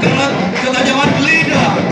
dengan ketajaman lidah